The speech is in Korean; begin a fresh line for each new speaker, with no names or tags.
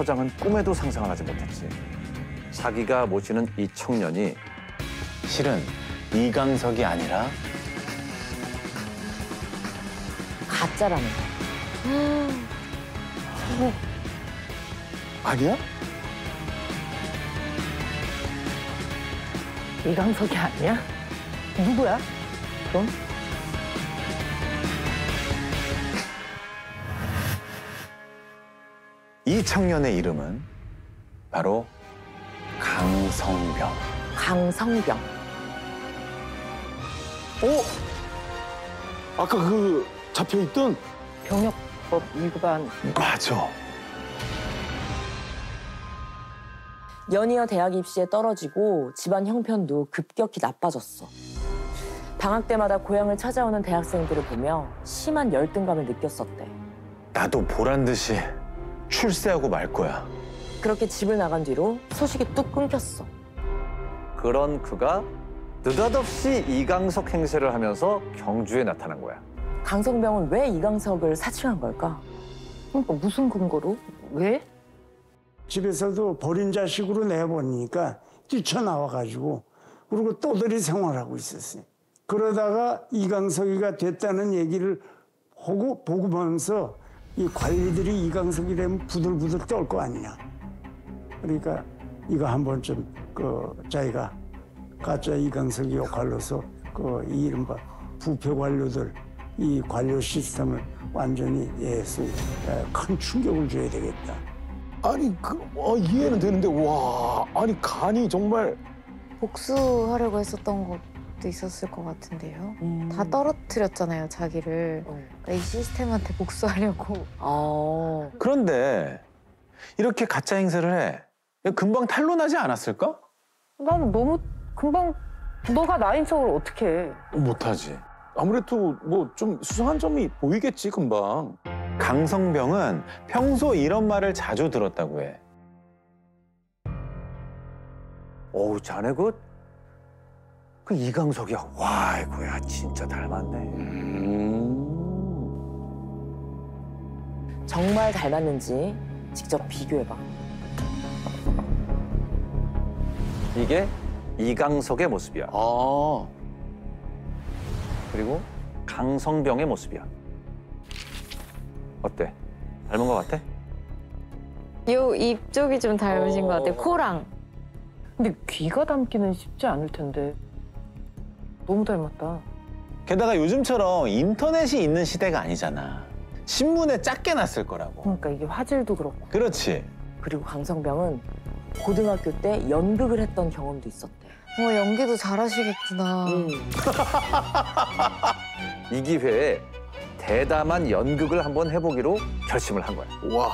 마스터장은 꿈에도 상상을 하지 못했지. 자기가 모시는 이 청년이
실은 이강석이 아니라
가짜라는 거.
아니야?
이강석이 아니야? 누구야? 그럼?
이 청년의 이름은 바로 강성병.
강성병.
어? 아까 그 잡혀있던
병역법 위반.
맞아.
연이어 대학 입시에 떨어지고 집안 형편도 급격히 나빠졌어. 방학 때마다 고향을 찾아오는 대학생들을 보며 심한 열등감을 느꼈었대.
나도 보란 듯이 출세하고 말 거야.
그렇게 집을 나간 뒤로 소식이 뚝 끊겼어.
그런 그가 느닷없이 이강석 행세를 하면서 경주에 나타난 거야.
강성병은 왜 이강석을 사칭한 걸까? 그러니까 무슨 근거로? 왜?
집에서도 버린 자식으로 내보니까 뛰쳐나와가지고 그리고 또들이 생활하고 있었어요. 그러다가 이강석이가 됐다는 얘기를 하고 보고하면서 이 관리들이 이강석이라면 부들부들 떨 거 아니냐. 그러니까 이거 한 번쯤 그 자기가 가짜 이강석이 역할로서 그 이른바 부패 관료들 이 관료 시스템을 완전히 예수 큰 충격을 줘야 되겠다.
아니 그 어, 이해는 되는데 와 아니 간이 정말
복수하려고 했었던 것 도 있었을 것 같은데요.
음.
다 떨어뜨렸잖아요, 자기를.
어.
그러니까 이 시스템한테 복수하려고.
어.
그런데 이렇게 가짜 행세를 해. 금방 탄로나지 않았을까?
나는 너무 금방 너가 나인 척을 어떻게 해?
못하지.
아무래도 뭐 좀 수상한 점이 보이겠지 금방.
강성병은 평소 이런 말을 자주 들었다고 해.
어우, 자네 그, 그 이강석이야. 와, 이거야. 진짜 닮았네.
음.
정말 닮았는지 직접 비교해봐.
이게 이강석의 모습이야.
아
그리고 강성병의 모습이야. 어때? 닮은 것 같아?
요 입 쪽이 좀 닮으신 것 같아요. 코랑.
근데 귀가 닮기는 쉽지 않을 텐데 너무 닮았다.
게다가 요즘처럼 인터넷이 있는 시대가 아니잖아. 신문에 작게 났을 거라고.
그러니까 이게 화질도 그렇고.
그렇지.
그리고 강성병은 고등학교 때 연극을 했던 경험도 있었대.
어, 연기도 잘하시겠구나.
음.
이 기회에 대담한 연극을 한번 해보기로 결심을 한 거야.
와.